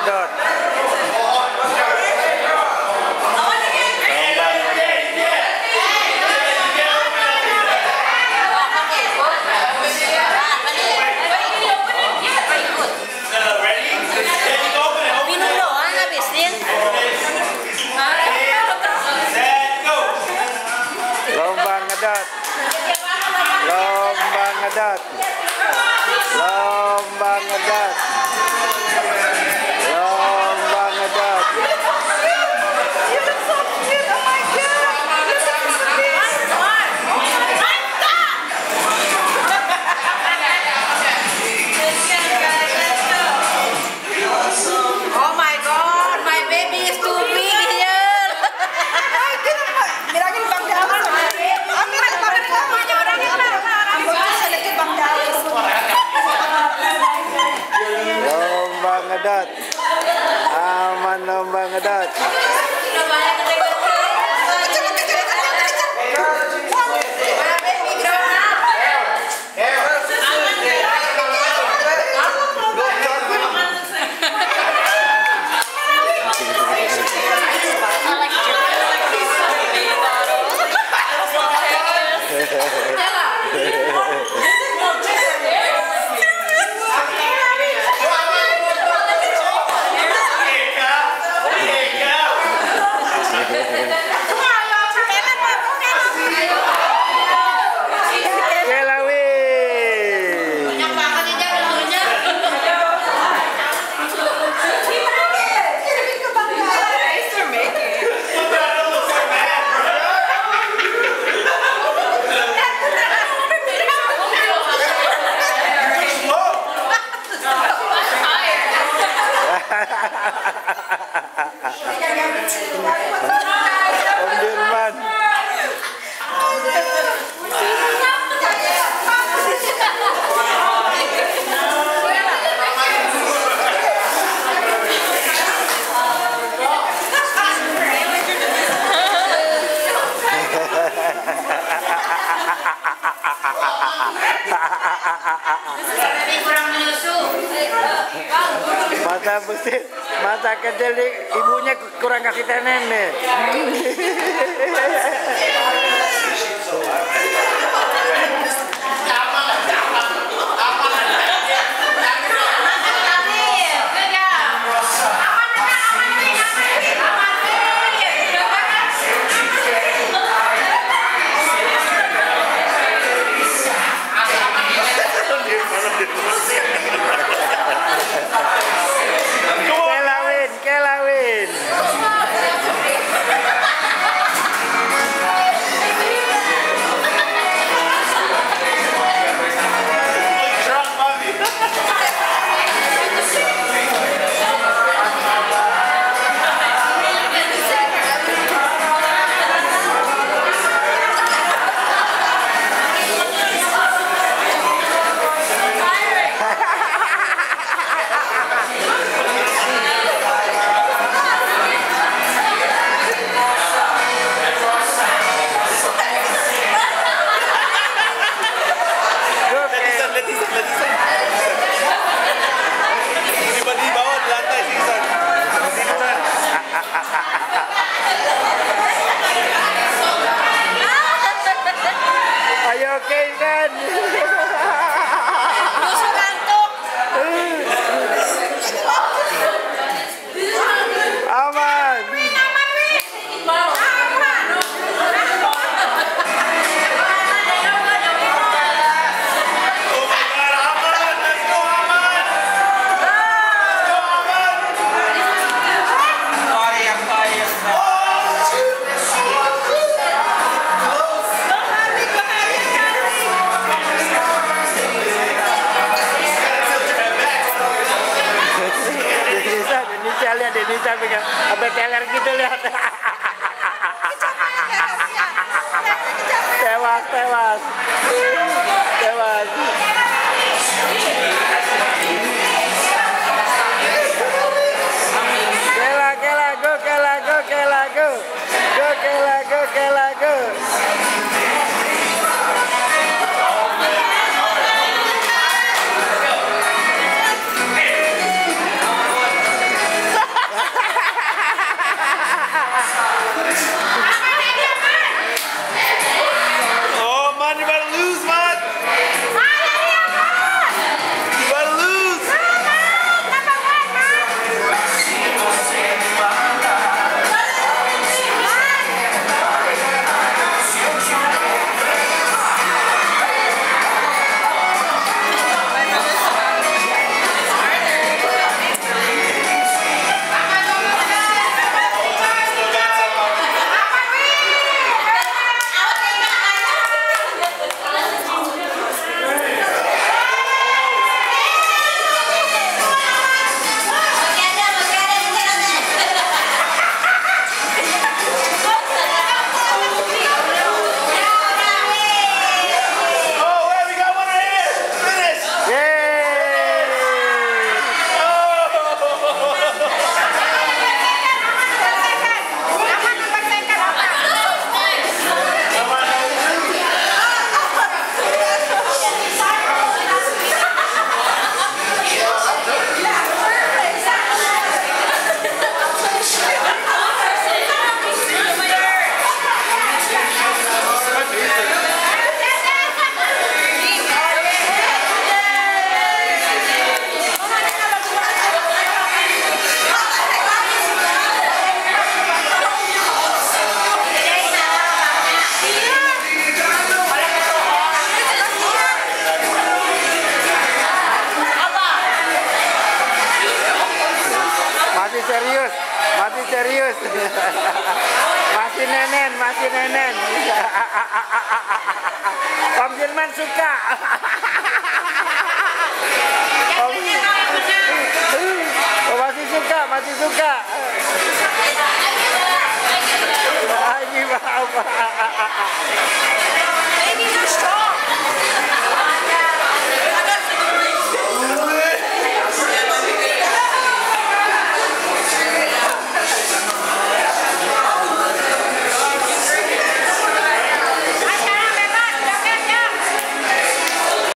Gedot. Lomba ngedat. Lomba ngedat. kecil masa kecil di, ibunya kurang kasih tenen nih. sampai sampai teler gitu lihat. tewas, tewas. Tewas. Serius, masih serius. Masih nenen, masih nenen. Om Jirman suka. Oh, masih suka, masih suka.